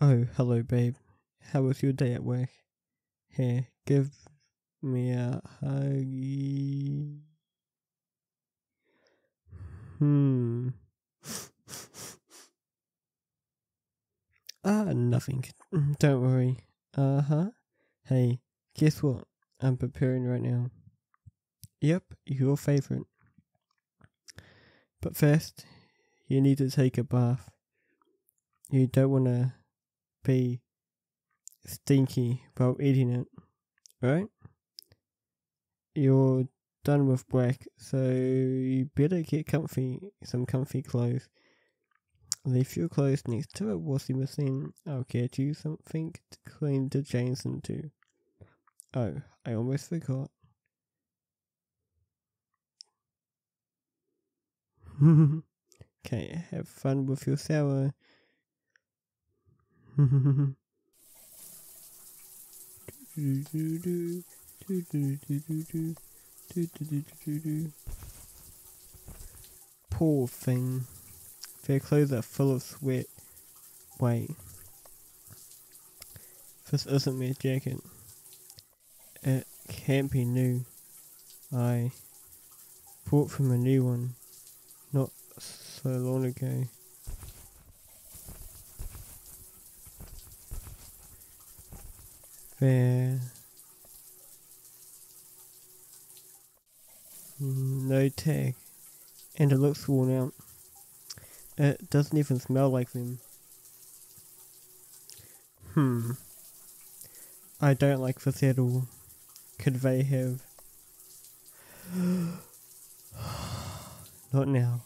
Oh, hello, babe. How was your day at work? Here, give me a huggy. Hmm. ah, nothing. Don't worry. Uh huh. Hey, guess what? I'm preparing right now. Yep, your favorite. But first, you need to take a bath. You don't want to be stinky while eating it, right? You're done with work, so you better get comfy, some comfy clothes. Leave your clothes next to a washing machine. I'll get you something to clean the chains into. Oh, I almost forgot. okay, have fun with your shower. Poor thing. Their clothes are full of sweat. Wait. This isn't my jacket. It can't be new. I bought from a new one not so long ago. There. No tag. And it looks worn out. It doesn't even smell like them. Hmm. I don't like this at all. Could they have... Not now.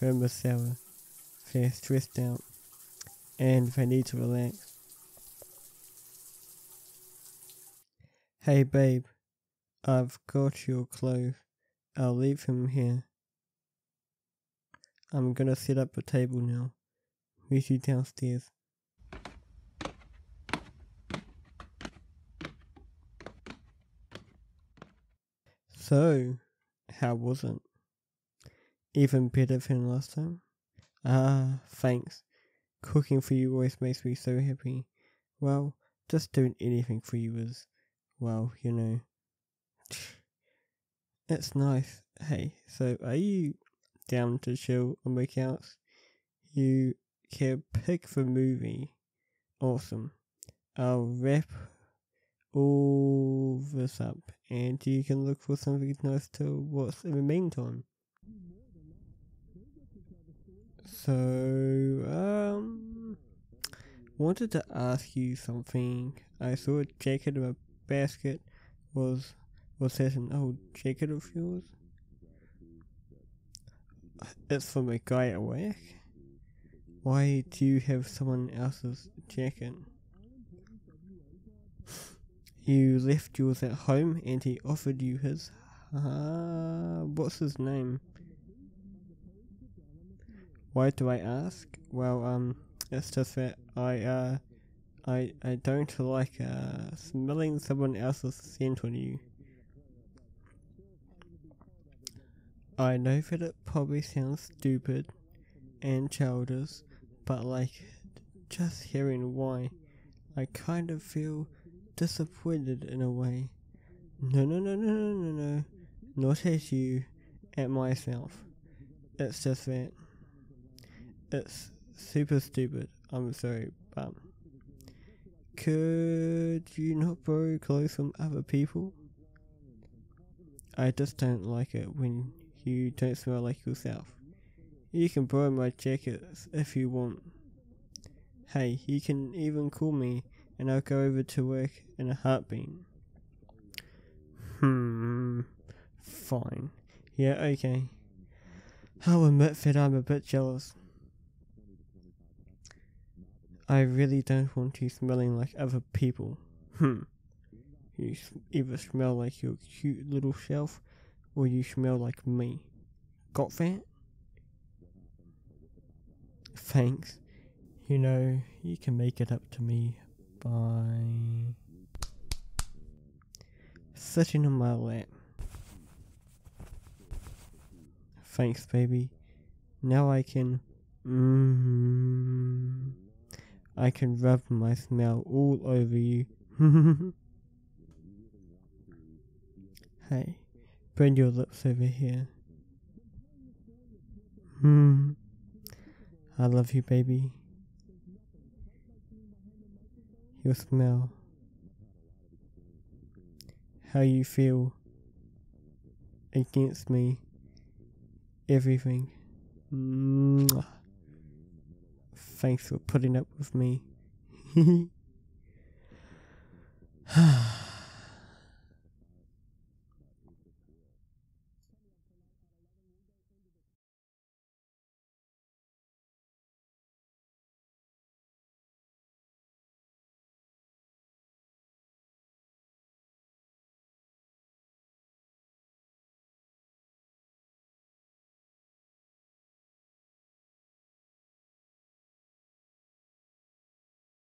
They're shower. They're stressed out. And they need to relax. Hey babe, I've got your clothes. I'll leave him here. I'm gonna set up a table now. Meet you downstairs. So, how was it? Even better than last time? Ah, thanks. Cooking for you always makes me so happy. Well, just doing anything for you is, well, you know. It's nice. Hey, so are you down to chill on couch? You can pick the movie. Awesome. I'll wrap all this up and you can look for something nice to watch in the meantime. So, um, wanted to ask you something. I saw a jacket a basket. Was was that an old jacket of yours? It's from a guy at work. Why do you have someone else's jacket? You left yours at home and he offered you his. Uh, what's his name? Why do I ask? Well, um, it's just that I, uh, I, I don't like, uh, smelling someone else's scent on you. I know that it probably sounds stupid and childish, but like, just hearing why, I kind of feel disappointed in a way. No, no, no, no, no, no, no, not at you, at myself. It's just that. It's super stupid. I'm sorry, but could you not borrow clothes from other people? I just don't like it when you don't smell like yourself. You can borrow my jackets if you want. Hey, you can even call me and I'll go over to work in a heartbeat. Hmm. Fine. Yeah, okay. I'll admit that I'm a bit jealous. I really don't want you smelling like other people. Hmm. You either smell like your cute little self or you smell like me. Got that? Thanks. You know, you can make it up to me by sitting on my lap. Thanks, baby. Now I can. Mm, I can rub my smell all over you. hey, bring your lips over here. Hmm. I love you, baby. Your smell. How you feel against me. Everything. Mwah. Thanks for putting up with me.